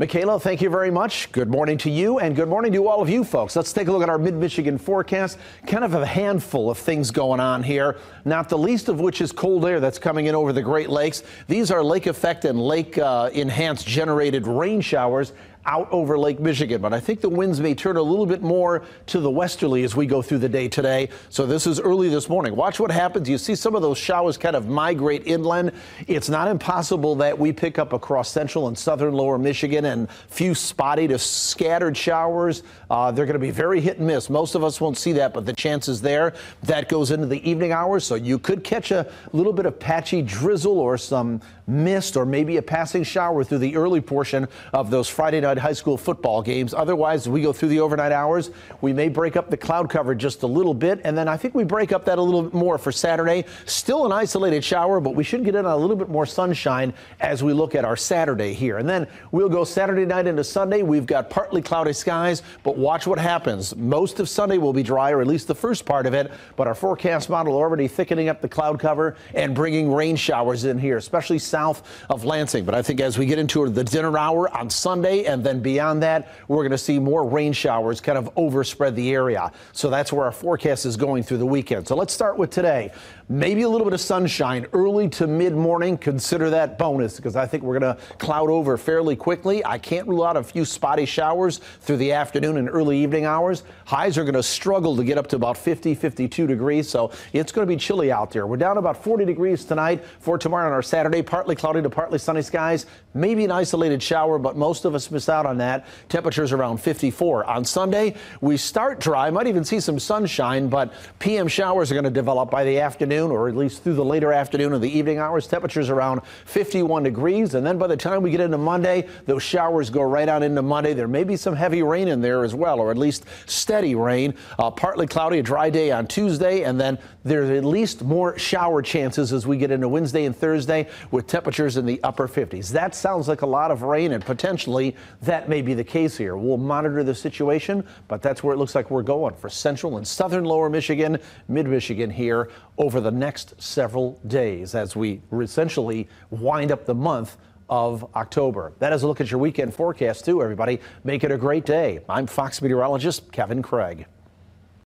Michaela, thank you very much. Good morning to you and good morning to all of you folks. Let's take a look at our mid Michigan forecast. Kind of a handful of things going on here, not the least of which is cold air that's coming in over the Great Lakes. These are lake effect and lake uh, enhanced generated rain showers out over Lake Michigan. But I think the winds may turn a little bit more to the westerly as we go through the day today. So this is early this morning. Watch what happens. You see some of those showers kind of migrate inland. It's not impossible that we pick up across central and southern lower Michigan and few spotty to scattered showers. Uh, they're going to be very hit and miss. Most of us won't see that, but the chances there. That goes into the evening hours. So you could catch a little bit of patchy drizzle or some mist or maybe a passing shower through the early portion of those Friday night high school football games. Otherwise, we go through the overnight hours. We may break up the cloud cover just a little bit, and then I think we break up that a little bit more for Saturday. Still an isolated shower, but we should get in a little bit more sunshine as we look at our Saturday here. And then we'll go Saturday night into Sunday. We've got partly cloudy skies, but watch what happens. Most of Sunday will be dry, or at least the first part of it, but our forecast model already thickening up the cloud cover and bringing rain showers in here, especially south of Lansing. But I think as we get into the dinner hour on Sunday and then beyond that, we're going to see more rain showers kind of overspread the area. So that's where our forecast is going through the weekend. So let's start with today. Maybe a little bit of sunshine early to mid morning. Consider that bonus because I think we're going to cloud over fairly quickly. I can't rule out a few spotty showers through the afternoon and early evening hours. Highs are going to struggle to get up to about 50, 52 degrees. So it's going to be chilly out there. We're down about 40 degrees tonight for tomorrow on our Saturday. Partly cloudy to partly sunny skies. Maybe an isolated shower, but most of us miss out on that. Temperatures around 54. On Sunday, we start dry. Might even see some sunshine, but PM showers are going to develop by the afternoon or at least through the later afternoon and the evening hours. Temperatures around 51 degrees. And then by the time we get into Monday, those showers go right on into Monday. There may be some heavy rain in there as well, or at least steady rain. Uh, partly cloudy, a dry day on Tuesday. And then there's at least more shower chances as we get into Wednesday and Thursday with temperatures in the upper 50s. That sounds like a lot of rain, and potentially that may be the case here. We'll monitor the situation, but that's where it looks like we're going for central and southern lower Michigan, mid Michigan here over the next several days as we essentially wind up the month of October. That is a look at your weekend forecast, too, everybody. Make it a great day. I'm Fox meteorologist Kevin Craig.